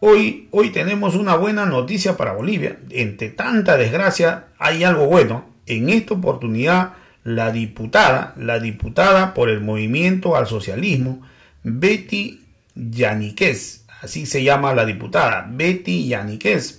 Hoy, hoy tenemos una buena noticia para Bolivia. Entre tanta desgracia hay algo bueno. En esta oportunidad, la diputada, la diputada por el movimiento al socialismo, Betty Yaniquez, así se llama la diputada, Betty Yaniquez,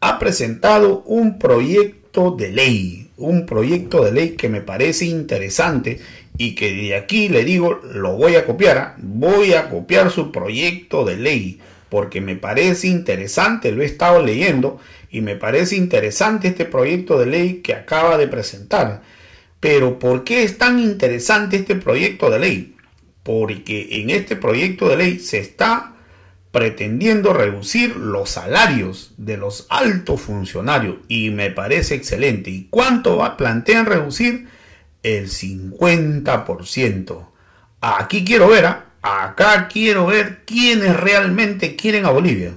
ha presentado un proyecto de ley, un proyecto de ley que me parece interesante y que de aquí le digo, lo voy a copiar, ¿ah? voy a copiar su proyecto de ley porque me parece interesante, lo he estado leyendo y me parece interesante este proyecto de ley que acaba de presentar. Pero ¿por qué es tan interesante este proyecto de ley? Porque en este proyecto de ley se está pretendiendo reducir los salarios de los altos funcionarios y me parece excelente. ¿Y cuánto va, plantean reducir? El 50%. Aquí quiero ver, ¿ah? Acá quiero ver quiénes realmente quieren a Bolivia.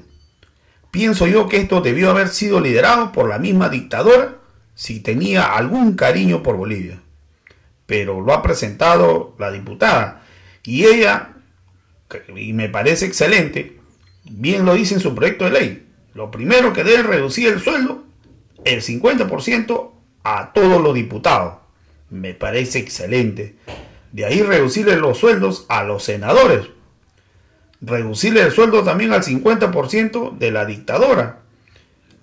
Pienso yo que esto debió haber sido liderado por la misma dictadora si tenía algún cariño por Bolivia. Pero lo ha presentado la diputada y ella, y me parece excelente, bien lo dice en su proyecto de ley, lo primero que debe reducir el sueldo, el 50% a todos los diputados. Me parece excelente. De ahí reducirle los sueldos a los senadores, reducirle el sueldo también al 50% de la dictadora,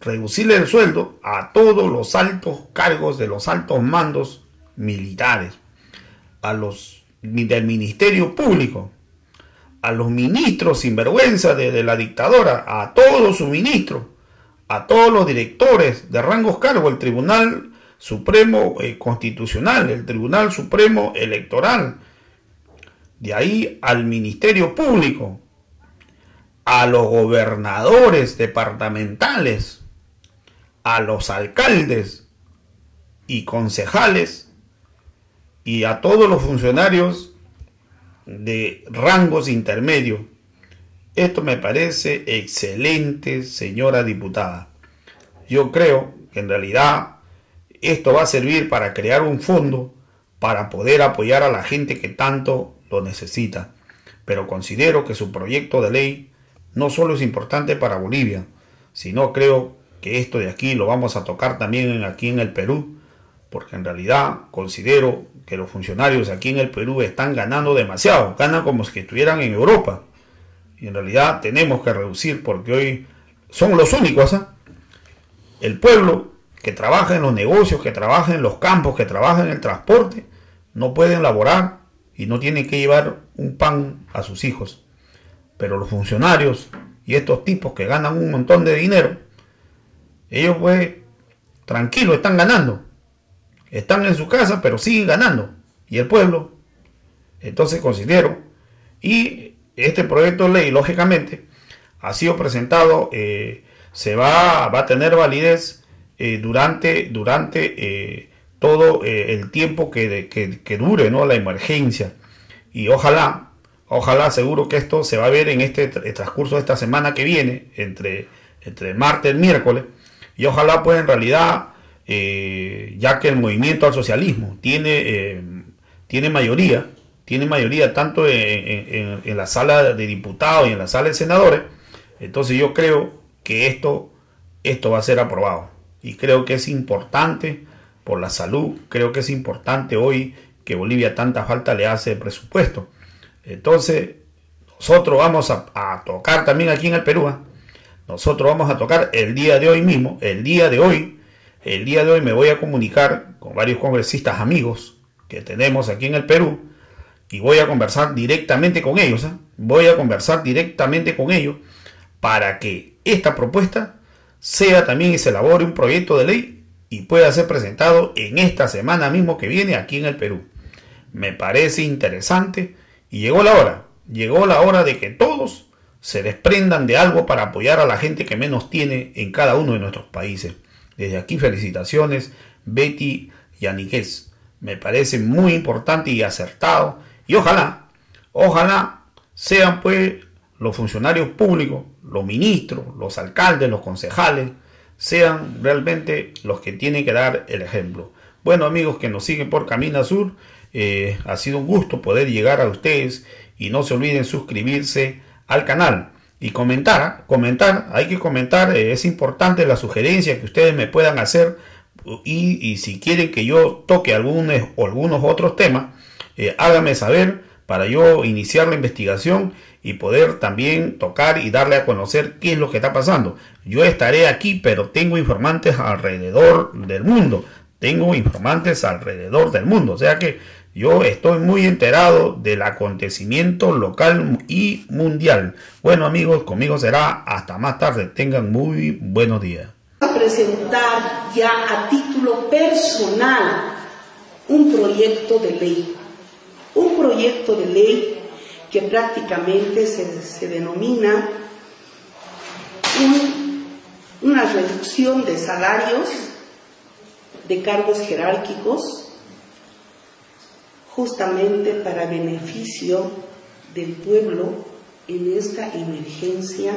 reducirle el sueldo a todos los altos cargos de los altos mandos militares, a los del Ministerio Público, a los ministros sinvergüenza de, de la dictadora, a todos sus ministros, a todos los directores de rangos cargos, el Tribunal Supremo eh, Constitucional, el Tribunal Supremo Electoral, de ahí al Ministerio Público, a los gobernadores departamentales, a los alcaldes y concejales y a todos los funcionarios de rangos intermedios. Esto me parece excelente, señora diputada. Yo creo que en realidad esto va a servir para crear un fondo para poder apoyar a la gente que tanto lo necesita. Pero considero que su proyecto de ley no solo es importante para Bolivia, sino creo que esto de aquí lo vamos a tocar también aquí en el Perú, porque en realidad considero que los funcionarios aquí en el Perú están ganando demasiado, ganan como si estuvieran en Europa. Y en realidad tenemos que reducir porque hoy son los únicos. ¿ah? El pueblo que trabaja en los negocios, que trabaja en los campos, que trabaja en el transporte, no pueden laborar y no tienen que llevar un pan a sus hijos. Pero los funcionarios y estos tipos que ganan un montón de dinero, ellos pues tranquilos están ganando. Están en su casa, pero siguen ganando. Y el pueblo, entonces considero, y este proyecto de ley, lógicamente, ha sido presentado, eh, se va, va a tener validez eh, durante, durante eh, todo el tiempo que, que, dure ¿no? la emergencia. Y ojalá Ojalá, seguro que esto se va a ver en este transcurso de esta semana que viene, entre, entre martes y miércoles. Y ojalá, pues en realidad, eh, ya que el movimiento al socialismo tiene, eh, tiene mayoría, tiene mayoría tanto en, en, la sala de diputados y en la sala de senadores, entonces yo creo que esto, esto va a ser aprobado. Y creo que es importante por la salud, creo que es importante hoy que Bolivia tanta falta le hace de presupuesto. Entonces, nosotros vamos a, tocar también aquí en el Perú. ¿ah? Nosotros vamos a tocar el día de hoy mismo, el día de hoy. El día de hoy me voy a comunicar con varios congresistas amigos que tenemos aquí en el Perú y voy a conversar directamente con ellos. ¿ah? Voy a conversar directamente con ellos para que esta propuesta sea también y se elabore un proyecto de ley y pueda ser presentado en esta semana mismo que viene aquí en el Perú. Me parece interesante y llegó la hora, llegó la hora de que todos se desprendan de algo para apoyar a la gente que menos tiene en cada uno de nuestros países. Desde aquí felicitaciones, Betty y Aniquez. Me parece muy importante y acertado. Y ojalá, ojalá sean pues los funcionarios públicos, los ministros, los alcaldes, los concejales, sean realmente los que tienen que dar el ejemplo. Bueno amigos que nos siguen por Camina Sur, eh, ha sido un gusto poder llegar a ustedes y no se olviden suscribirse al canal y comentar, comentar, hay que comentar, eh, es importante la sugerencia que ustedes me puedan hacer y, si quieren que yo toque algunos algunos otros temas, eh, háganme saber para yo iniciar la investigación y poder también tocar y darle a conocer qué es lo que está pasando. Yo estaré aquí, pero tengo informantes alrededor del mundo. Tengo informantes alrededor del mundo. O sea que yo estoy muy enterado del acontecimiento local y mundial. Bueno amigos, conmigo será hasta más tarde. Tengan muy buenos días. A presentar ya a título personal un proyecto de ley. Un proyecto de ley que prácticamente se, denomina una reducción de salarios, de cargos jerárquicos, justamente para beneficio del pueblo en esta emergencia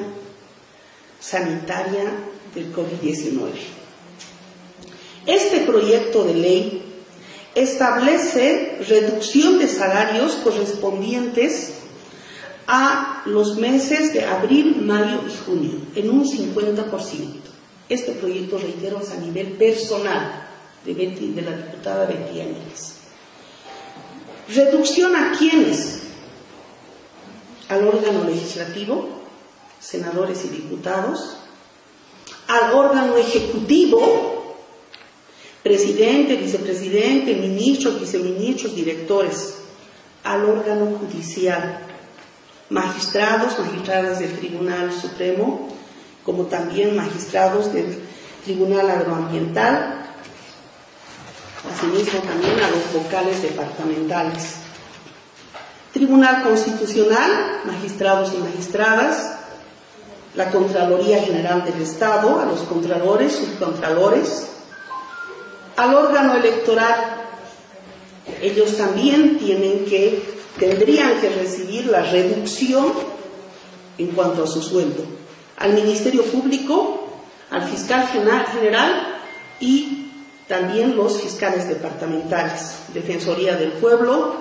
sanitaria del COVID-19. Este proyecto de ley establece reducción de salarios correspondientes a los meses de abril, mayo y junio en un 50%. Este proyecto, reitero, es a nivel personal de, la diputada Betty Ángeles. ¿Reducción a quiénes? Al órgano legislativo, senadores y diputados, al órgano ejecutivo, presidente, vicepresidente, ministros, viceministros, directores, al órgano judicial, magistrados, magistradas del Tribunal Supremo, como también magistrados del Tribunal Agroambiental, asimismo también a los vocales departamentales. Tribunal Constitucional, magistrados y magistradas, la Contraloría General del Estado, a los contralores, subcontralores, al órgano electoral, ellos también tienen que, tendrían que recibir la reducción en cuanto a su sueldo, al Ministerio Público, al Fiscal General y también los fiscales departamentales, Defensoría del Pueblo,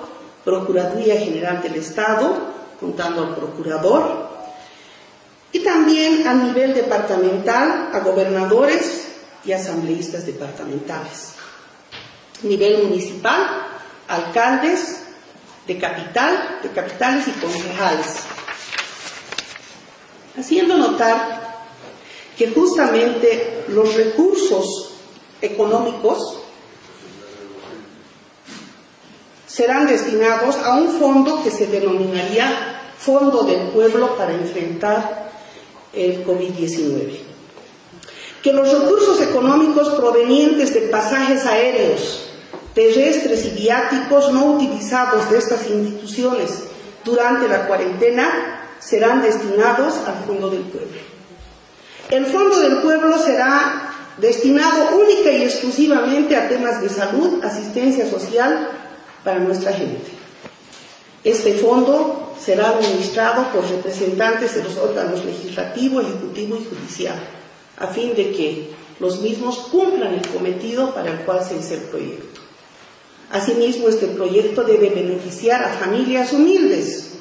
Procuraduría General del Estado, contando al procurador, y también a nivel departamental a gobernadores y asambleístas departamentales. Nivel municipal, alcaldes de capital, de capitales y concejales. Haciendo notar que justamente los recursos económicos serán destinados a un fondo que se denominaría Fondo del Pueblo para enfrentar el COVID-19. Que los recursos económicos provenientes de pasajes aéreos, terrestres y viáticos no utilizados de estas instituciones durante la cuarentena serán destinados al Fondo del Pueblo. El Fondo del Pueblo será destinado única y exclusivamente a temas de salud, asistencia social para nuestra gente. Este fondo será administrado por representantes de los órganos legislativo, ejecutivo y judicial, a fin de que los mismos cumplan el cometido para el cual se hizo el proyecto. Asimismo, este proyecto debe beneficiar a familias humildes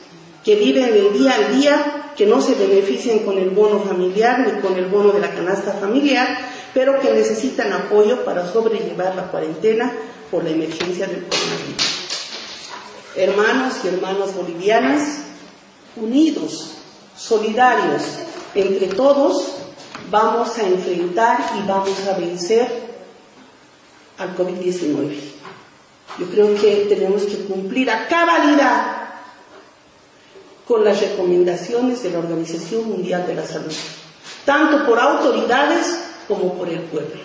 que viven el día al día, que no se benefician con el bono familiar ni con el bono de la canasta familiar, pero que necesitan apoyo para sobrellevar la cuarentena por la emergencia del coronavirus. Hermanos y hermanas bolivianas, unidos, solidarios, entre todos vamos a enfrentar y vamos a vencer al COVID-19. Yo creo que tenemos que cumplir a cabalidad con las recomendaciones de la Organización Mundial de la Salud, tanto por autoridades como por el pueblo.